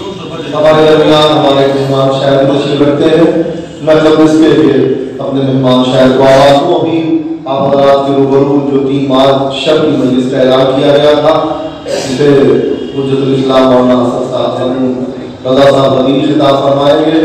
ہمارے درمیان ہمارے مہمان شاید تشریف رکھتے ہیں۔ میں قبل اس کے لیے اپنے مہمان شاید کو آواز کو بھی آپ حضرات کے روبرو جو تین مارچ شب کی مجلس کا اعلان کیا گیا تھا، جسے حجت الاسلام مولانا حسن صاحب نے رضا صاحب غنی خطاب فرمائیں گے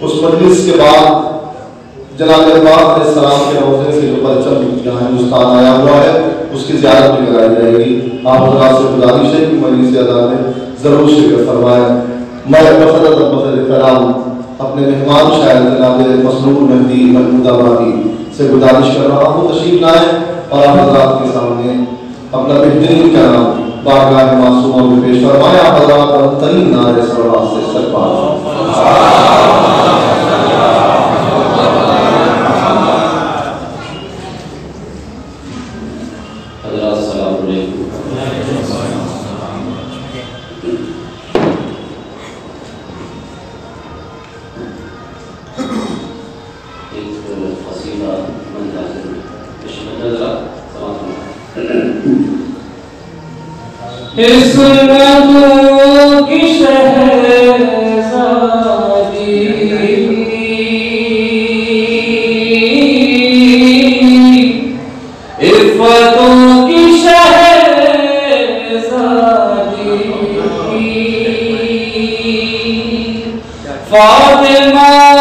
اس مجلس کے بعد جناب اقبال علیہ السلام کے روزے سے جو پرچم یہاں ہندوستان آیا ہوا ہے، اس کی زیارت بھی لگائی جائے گی۔ آپ حضرات سے گزارش ہے کہ مجلس ادا میں ضرور شرکت فرمائیں۔ میں بصرت بصر کرام اپنے مہمان شاعر جناب مسرور مہدی محمود آبادی سے گزارش کر رہا ہوں۔ تشریف لائیں اور آپ حضرات کے سامنے اپنا بہترین کلام بارگاہ معصومہ میں پیش فرمائیں۔ آپ حضرات کا ترین نعرے سروات سے استقبال حضرات، السلام علیکم۔ عصمتوں کی شہزادی عفتوں کی شہزادی فاطمہ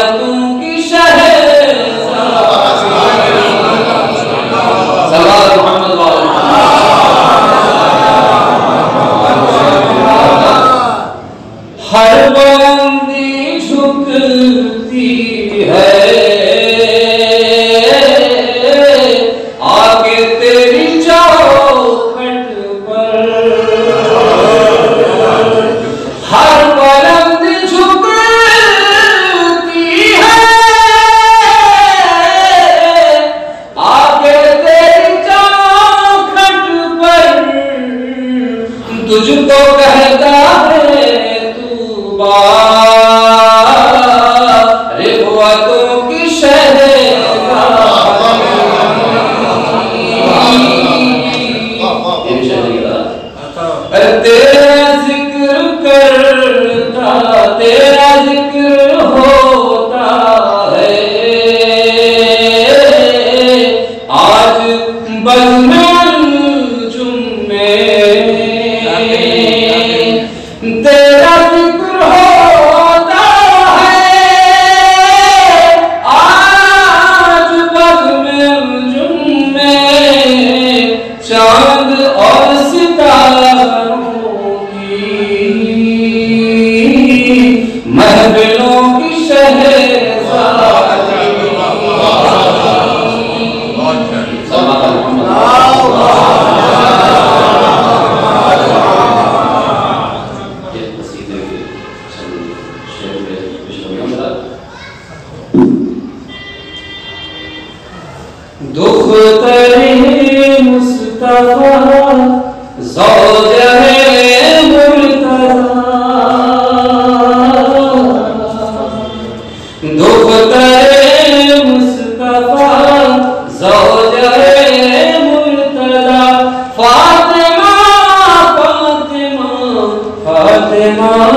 آیتوں تجھ کو کہتا ہے تو بات فاطمہ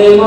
প্রেম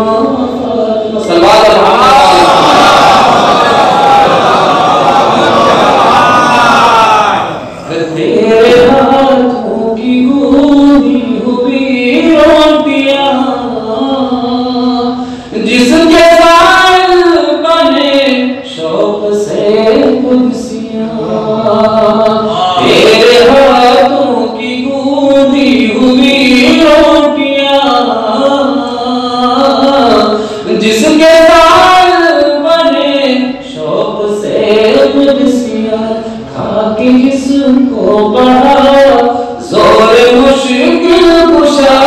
کس کو مشکل کشا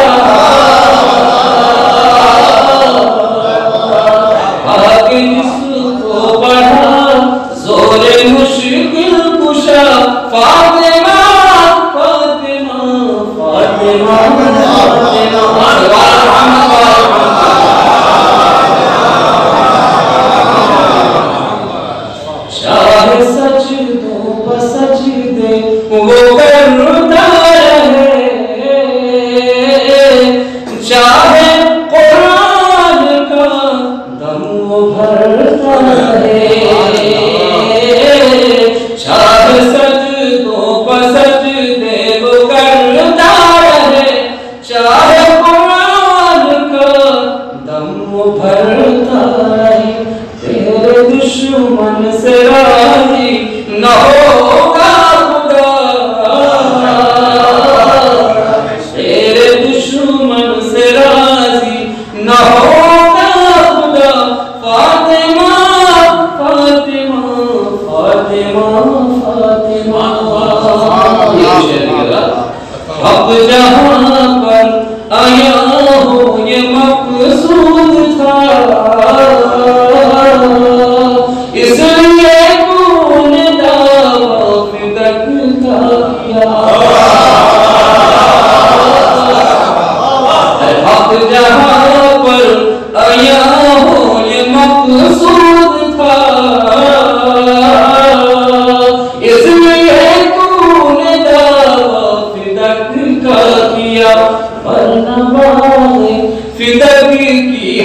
کو بڑھا زور مشکل کشا فاطمہ فاطمہ فاطمہ۔ پھر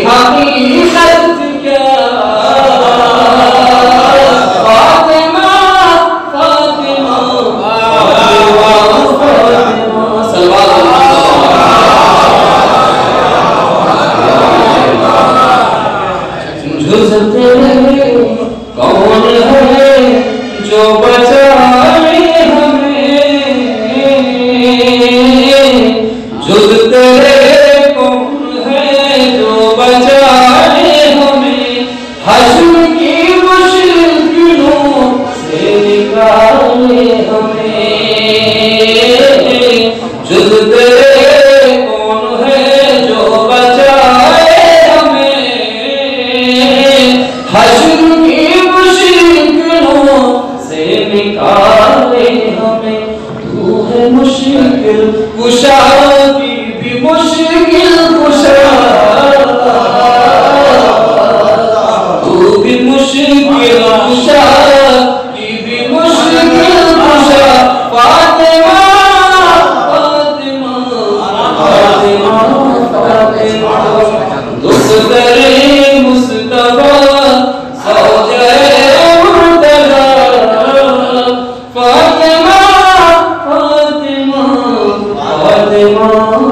talking Deus. Fatima